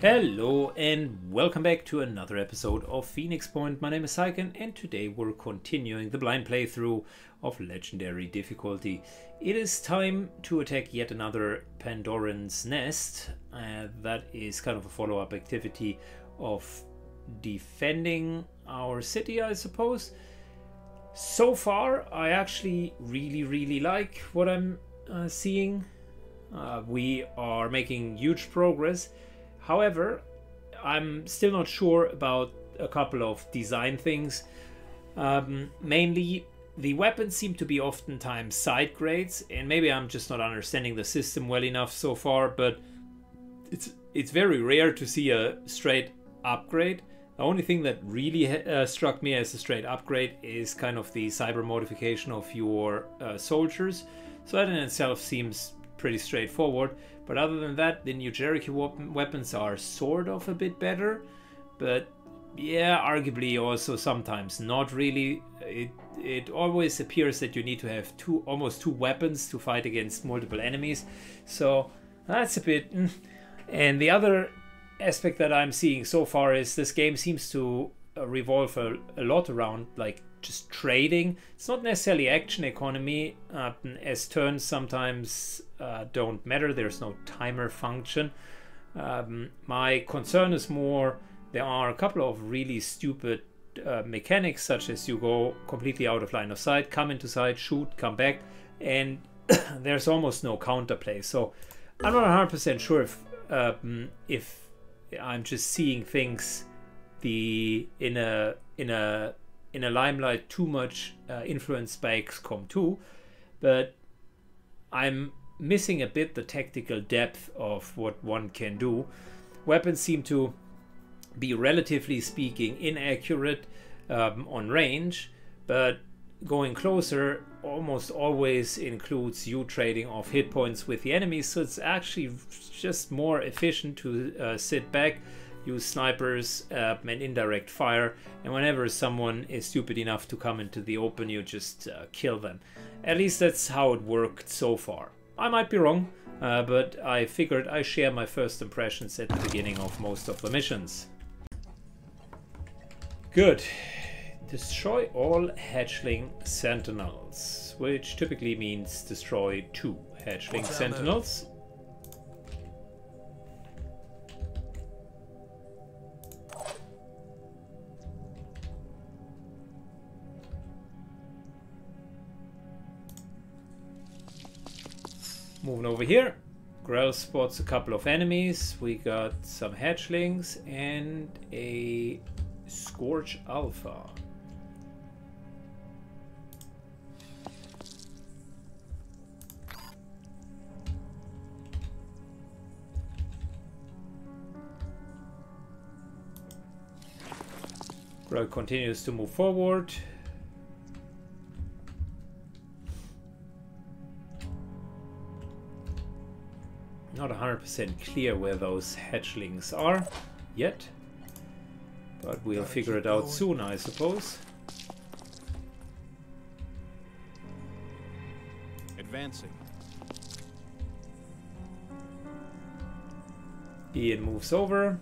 Hello and welcome back to another episode of Phoenix Point. My name is Syken and today we're continuing the blind playthrough of Legendary difficulty. It is time to attack yet another Pandoran's Nest. Uh, that is kind of a follow-up activity of defending our city, I suppose. So far, I actually really, really like what I'm uh, seeing. Uh, we are making huge progress However, I'm still not sure about a couple of design things. Um, mainly, the weapons seem to be oftentimes side grades, and maybe I'm just not understanding the system well enough so far. But it's it's very rare to see a straight upgrade. The only thing that really uh, struck me as a straight upgrade is kind of the cyber modification of your uh, soldiers. So that in itself seems pretty straightforward. But other than that, the new Jericho weapons are sort of a bit better. But yeah, arguably also sometimes not really. It, it always appears that you need to have two almost two weapons to fight against multiple enemies. So that's a bit... Mm. And the other aspect that I'm seeing so far is this game seems to uh, revolve a, a lot around like just trading. It's not necessarily action economy, uh, as turns sometimes uh, don't matter. There's no timer function. Um, my concern is more there are a couple of really stupid uh, mechanics, such as you go completely out of line of sight, come into sight, shoot, come back, and there's almost no counterplay. So I'm not 100% sure if um, if I'm just seeing things the in a in a in a limelight too much uh, influenced by XCOM 2, but I'm missing a bit the tactical depth of what one can do. Weapons seem to be relatively speaking inaccurate um, on range, but going closer almost always includes you trading off hit points with the enemies, so it's actually just more efficient to uh, sit back use snipers uh, and indirect fire. And whenever someone is stupid enough to come into the open you just uh, kill them. At least that's how it worked so far. I might be wrong uh, but i figured i share my first impressions at the beginning of most of the missions. Good. Destroy all hatchling sentinels which typically means destroy two hatchling sentinels Moving over here. Grell spots a couple of enemies. We got some hatchlings and a Scorch Alpha. Grell continues to move forward. Not 100% clear where those hatchlings are yet. But we'll figure it out soon, I suppose. Advancing. Ian moves over.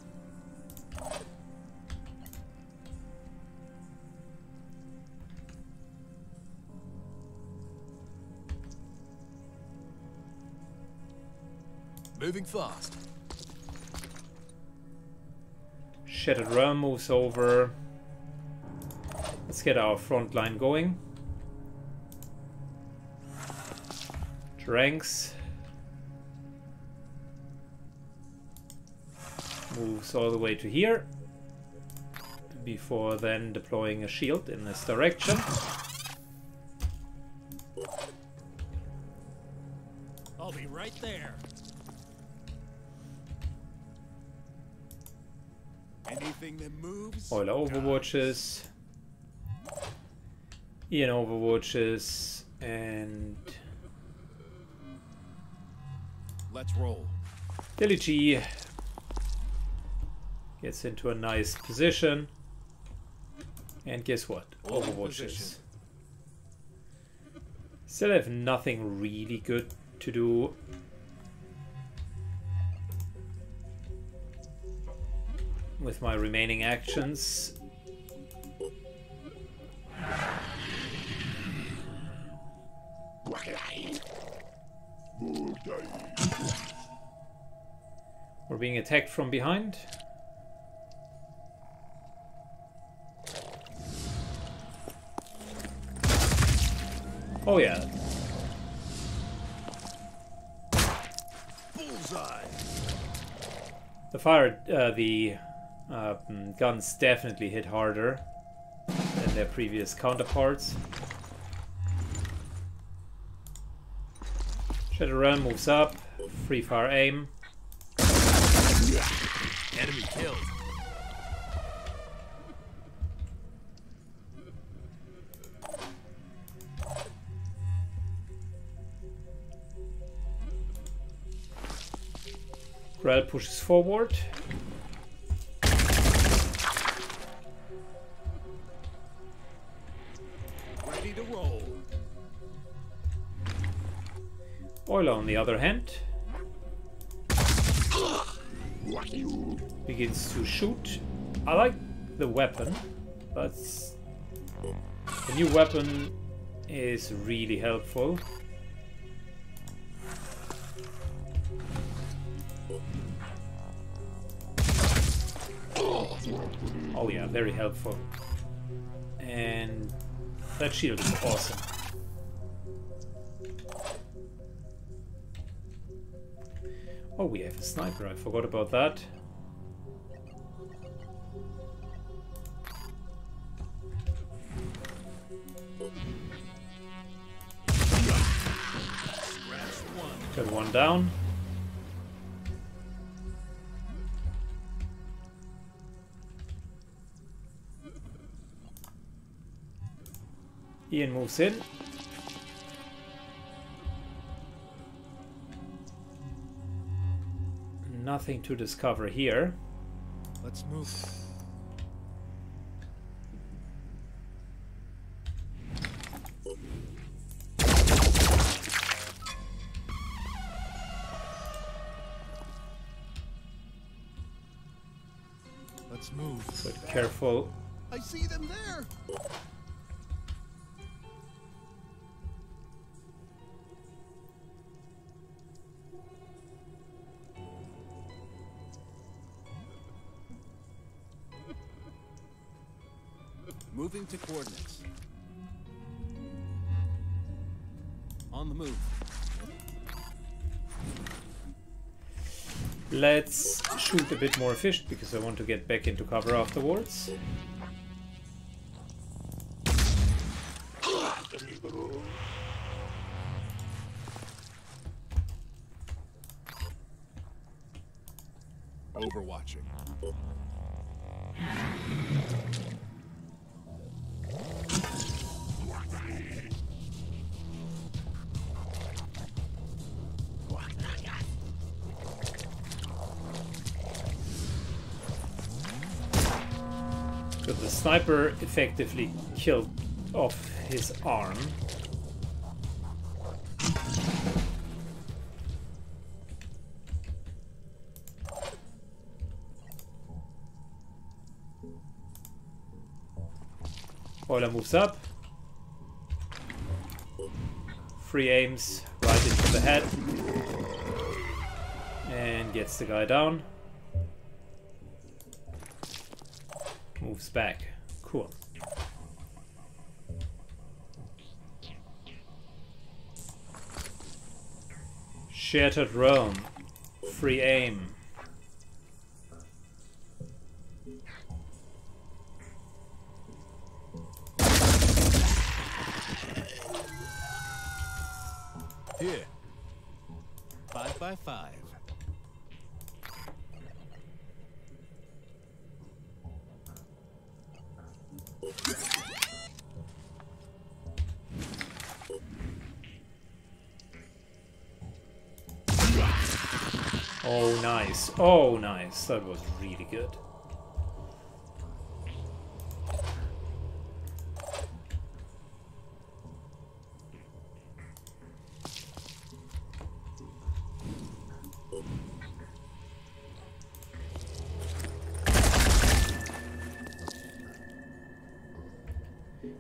Moving fast. Shattered Realm moves over. Let's get our front line going. Dranks moves all the way to here before then deploying a shield in this direction. Overwatches. Ian overwatches and Let's roll. G gets into a nice position. And guess what? Overwatches. Still have nothing really good to do with my remaining actions. We're being attacked from behind. Oh yeah. Bullseye. The fire, uh, the uh, mm, guns definitely hit harder their previous counterparts. Shadowrun moves up, free fire aim. Enemy killed. Grell pushes forward. On the other hand, begins to shoot. I like the weapon, but the new weapon is really helpful. Oh yeah, very helpful. And that shield is awesome. Oh, we have a sniper. I forgot about that. Got one down. Ian moves in. Nothing to discover here. Let's move. Let's move. But careful. I see them there. To coordinates. On the move. Let's shoot a bit more efficient because I want to get back into cover afterwards. The sniper effectively killed off his arm. Euler moves up. Free aims right into the head. And gets the guy down. Moves back. Cool. Shattered Rome. Free aim. Here. Five by five. Oh, nice. Oh, nice. That was really good.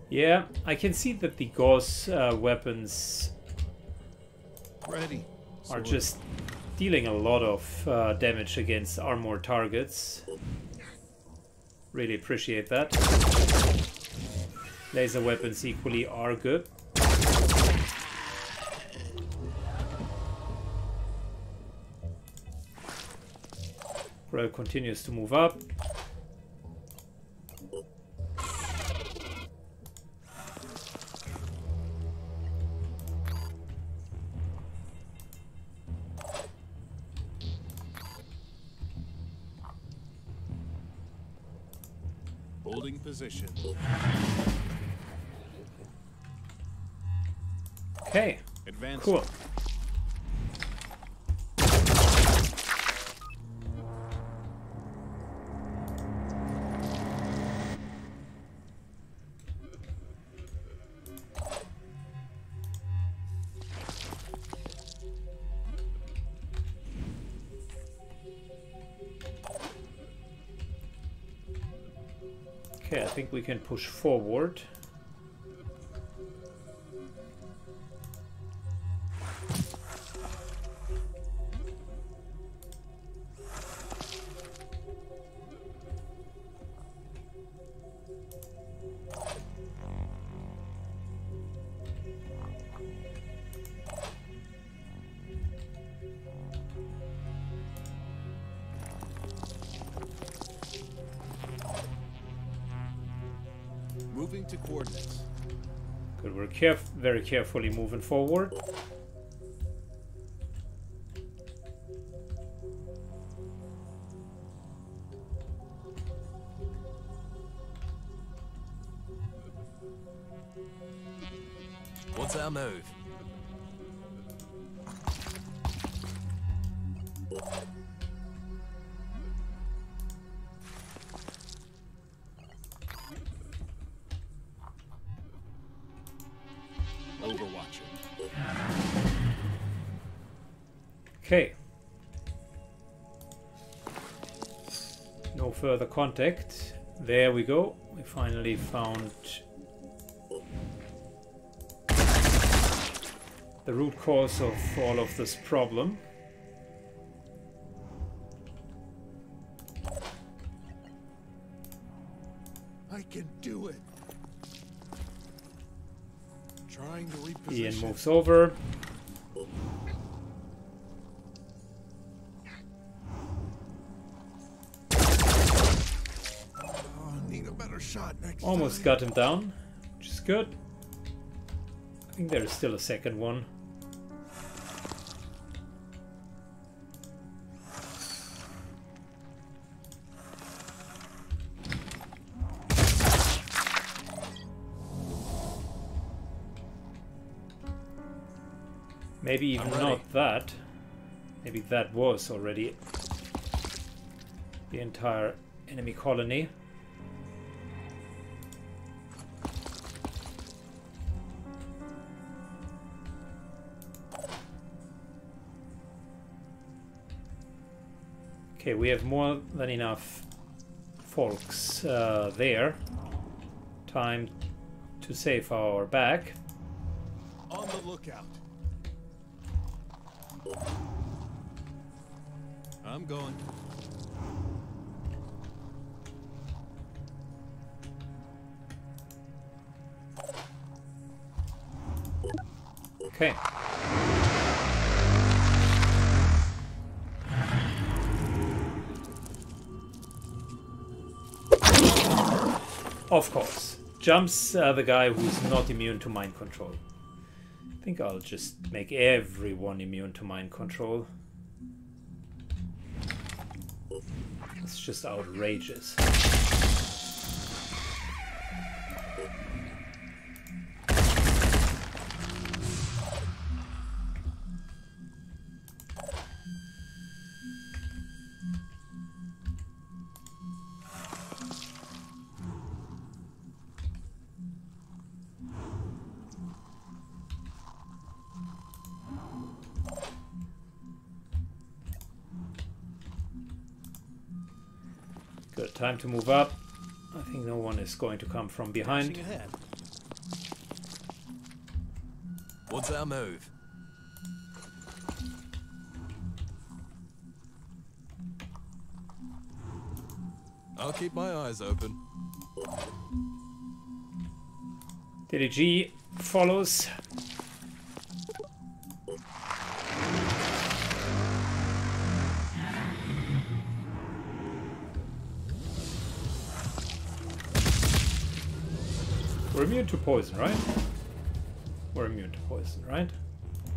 Yeah, I can see that the Gauss uh, weapons Ready. Are just dealing a lot of uh, damage against armor targets. Really appreciate that. Laser weapons equally are good. Grell continues to move up. Position. Okay, Advance. cool. Okay, I think we can push forward. Very carefully moving forward. What's our move? Okay. No further contact. There we go. We finally found the root cause of all of this problem. I can do it. Trying to reposition. Ian moves over. Almost got him down, which is good. I think there is still a second one. Maybe even not that. Maybe that was already the entire enemy colony. Okay, we have more than enough folks uh, there. Time to save our back. On the lookout. I'm going. Okay. Of course. Jumps uh, the guy who's not immune to mind control. I think I'll just make everyone immune to mind control. It's just outrageous. Time to move up. I think no one is going to come from behind. What's our move? I'll keep my eyes open. DDG follows. Immune to poison, right? We're immune to poison, right?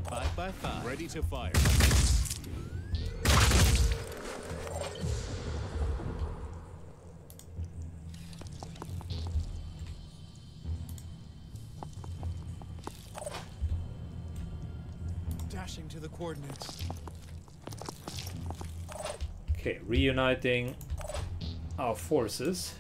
Five by five. Ready to fire. Dashing to the coordinates. Okay, reuniting our forces.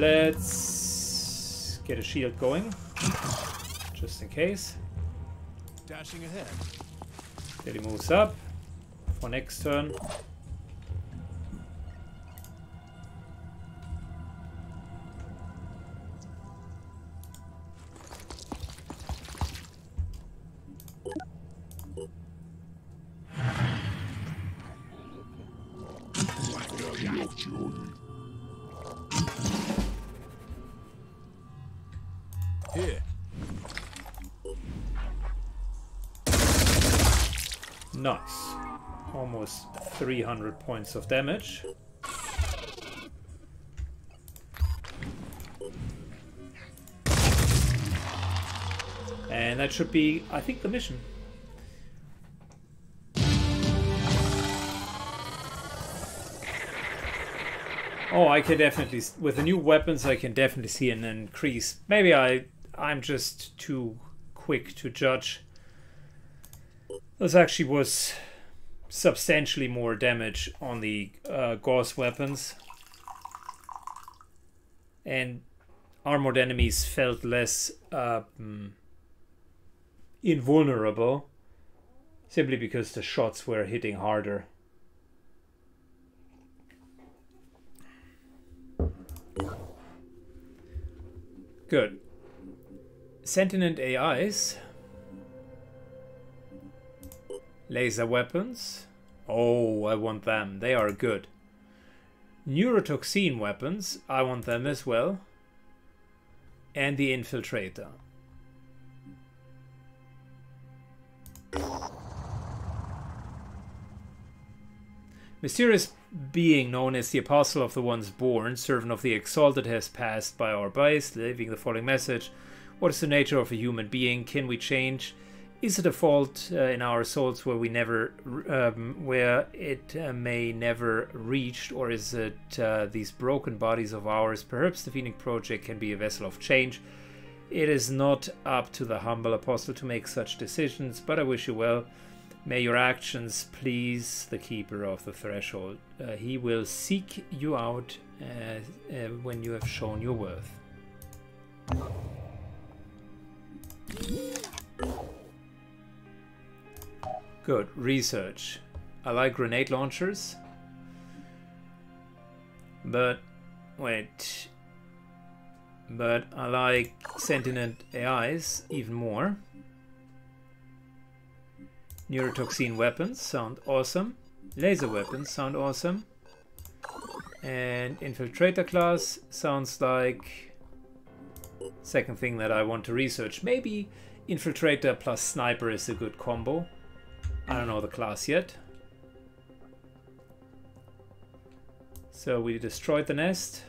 Let's get a shield going, just in case. Dashing ahead. He moves up for next turn. Almost 300 points of damage. And that should be, I think, the mission. Oh, I can definitely, with the new weapons, I can definitely see an increase. Maybe I, I'm just too quick to judge. This actually was substantially more damage on the uh, Gauss weapons. And armored enemies felt less uh, mm, invulnerable simply because the shots were hitting harder. Good. Sentient AIs. Laser weapons. Oh, I want them. They are good. Neurotoxin weapons. I want them as well. And the infiltrator. Mysterious being known as the Apostle of the Ones Born, servant of the Exalted, has passed by our base, leaving the following message. What is the nature of a human being? Can we change? Is it a fault uh, in our souls where we never, um, where it uh, may never reached, or is it uh, these broken bodies of ours? Perhaps the Phoenix Project can be a vessel of change. It is not up to the humble apostle to make such decisions, but I wish you well. May your actions please the keeper of the threshold. Uh, he will seek you out uh, uh, when you have shown your worth. Good. Research. I like grenade launchers. But, wait. But I like sentient AIs even more. Neurotoxin weapons sound awesome. Laser weapons sound awesome. And infiltrator class sounds like second thing that I want to research. Maybe infiltrator plus sniper is a good combo. I don't know the class yet. So we destroyed the nest.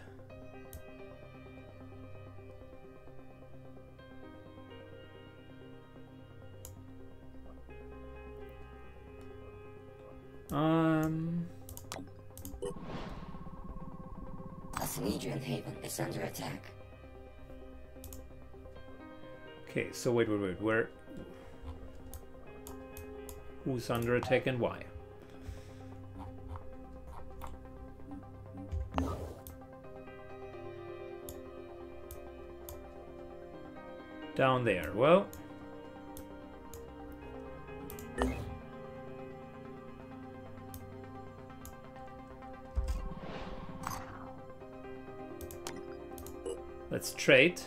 Um, a Synedrion Haven is under attack. okay, so wait, wait, wait. Where? who's under attack and why. Down there, well... Let's trade.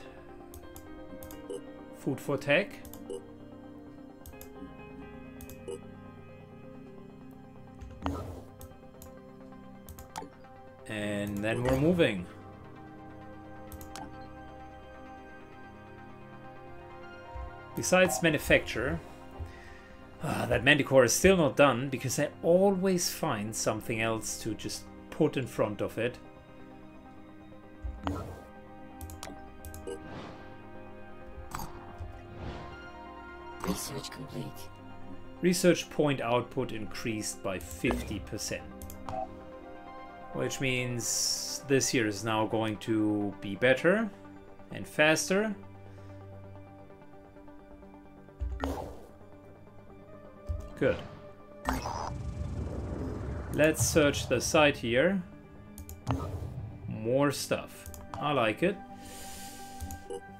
Food for tech. Moving. Besides manufacture, uh, that Manticore is still not done because I always find something else to just put in front of it. Research complete. Research point output increased by 50%. Which means this year is now going to be better and faster. Good. Let's search the site here. More stuff. I like it.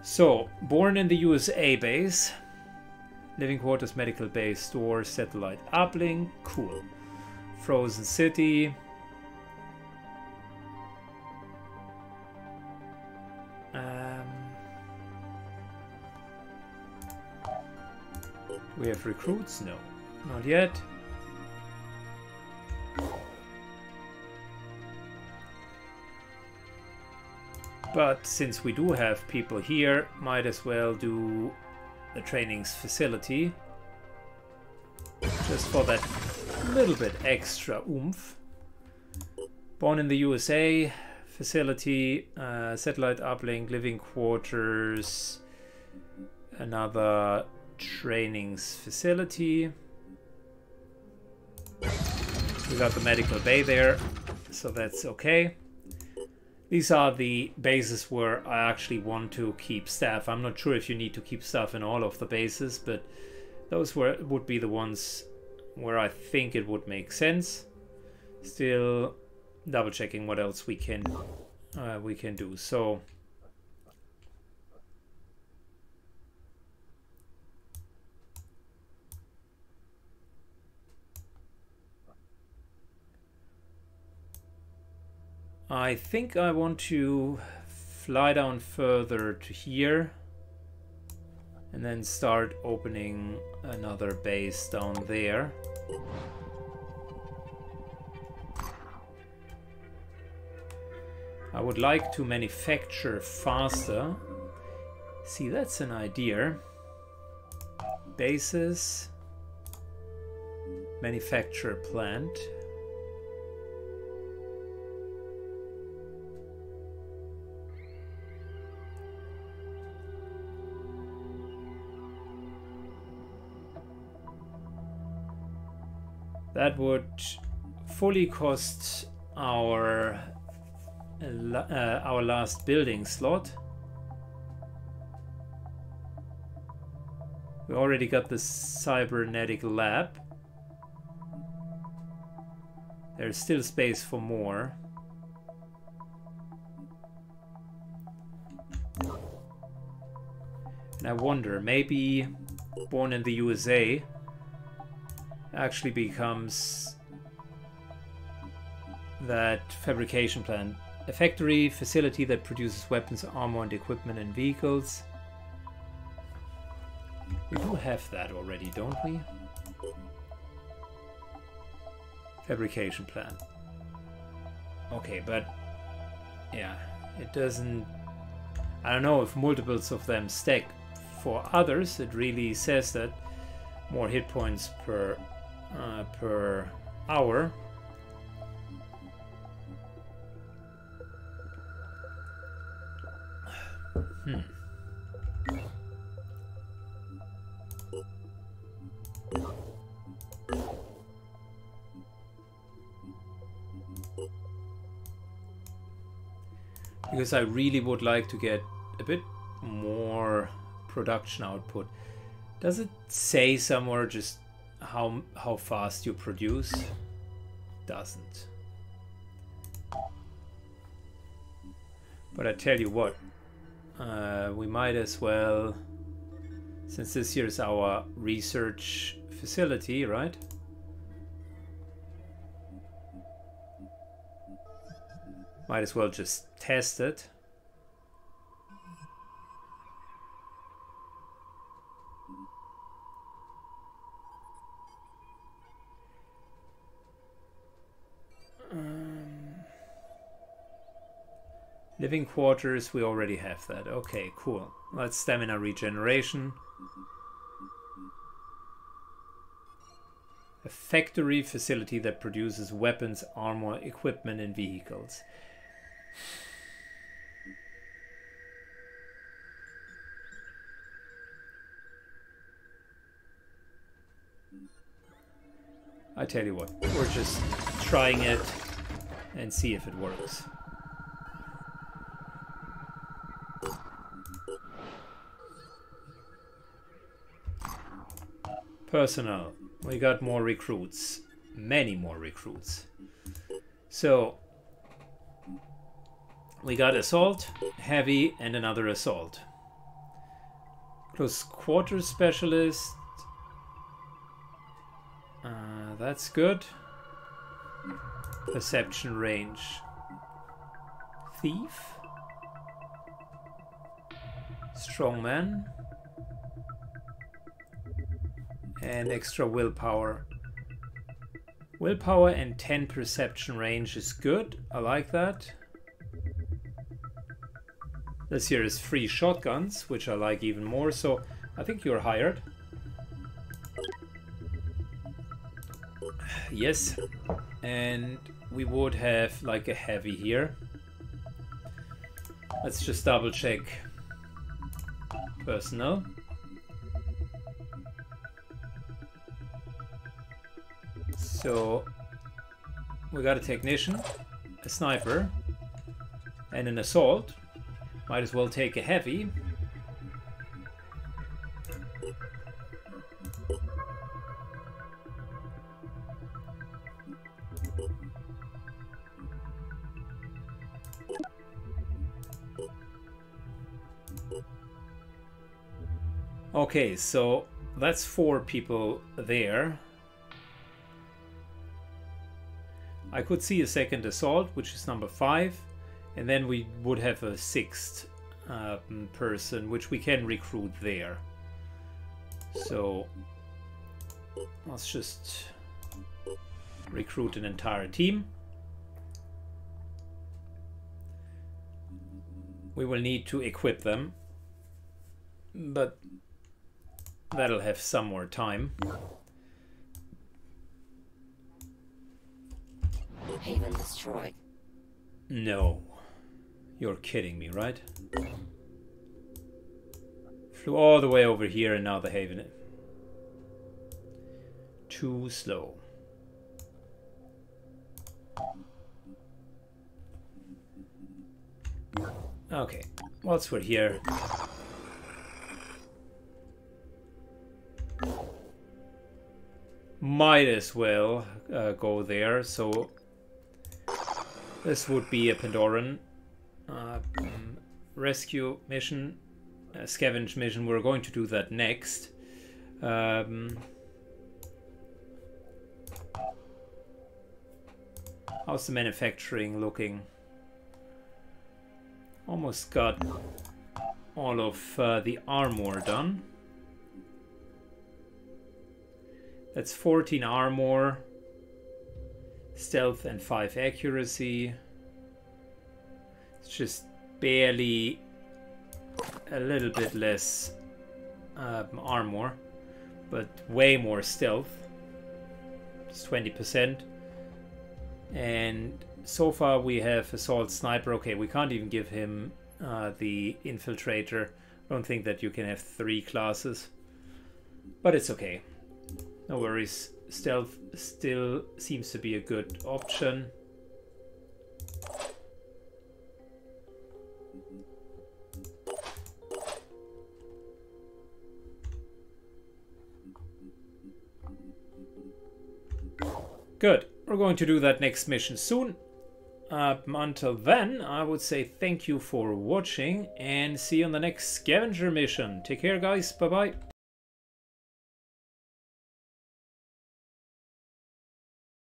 So, born in the USA base. Living quarters, medical base, store, satellite uplink. Cool. Frozen City. Have recruits? No, not yet. But since we do have people here, might as well do the trainings facility. Just for that little bit extra oomph. Born in the USA, facility, uh, satellite uplink, living quarters, another trainings facility. We got the medical bay there, so that's okay. These are the bases where I actually want to keep staff. I'm not sure if you need to keep staff in all of the bases, but those were would be the ones where I think it would make sense. Still double checking what else we can uh, we can do. So I think I want to fly down further to here and then start opening another base down there. I would like to manufacture faster. See, that's an idea. Bases, manufacture plant. That would fully cost our uh, our last building slot. We already got the cybernetic lab. There's still space for more. And I wonder, maybe born in the USA actually becomes that fabrication plant. A factory facility that produces weapons, armor, and equipment and vehicles. We do have that already, don't we? Fabrication plant. Okay, but yeah, it doesn't. I don't know if multiples of them stack. For others, it really says that more hit points per uh, per hour. Hmm. Because I really would like to get a bit more production output. Does it say somewhere just how how fast you produce doesn't. But I tell you what, uh, we might as well, since this here is our research facility, right? Might as well just test it. Living quarters, we already have that. Okay, cool. Let's stamina regeneration. A factory facility that produces weapons, armor, equipment, and vehicles. I tell you what, we're just trying it and see if it works. Personnel. We got more recruits. Many more recruits. So, we got assault, heavy, and another assault. Close quarter specialist. Uh, that's good. Perception range. Thief. Strongman. And extra willpower. Willpower and 10 perception range is good. I like that. This here is free shotguns, which I like even more, so I think you're hired. Yes, and we would have like a heavy here. Let's just double check personnel. So we got a technician, a sniper, and an assault. Might as well take a heavy. Okay, so that's four people there. I could see a second assault, which is number five, and then we would have a sixth um, person, which we can recruit there. So let's just recruit an entire team. We will need to equip them, but that'll have some more time. Haven destroyed. No. You're kidding me, right? Flew all the way over here and now the haven. Too slow. Okay, whilst we're here. Might as well uh, go there, so this would be a Pandoran uh, um, rescue mission, a scavenge mission. We're going to do that next. Um, how's the manufacturing looking? Almost got all of uh, the armor done. That's 14 armor stealth and 5 accuracy. It's just barely a little bit less um, armor, but way more stealth. It's 20%. And so far we have Assault Sniper. Okay, we can't even give him uh, the Infiltrator. I don't think that you can have three classes. But it's okay. No worries stealth still seems to be a good option. Good. We're going to do that next mission soon. Uh, until then, I would say thank you for watching and see you on the next scavenger mission. Take care, guys. Bye-bye.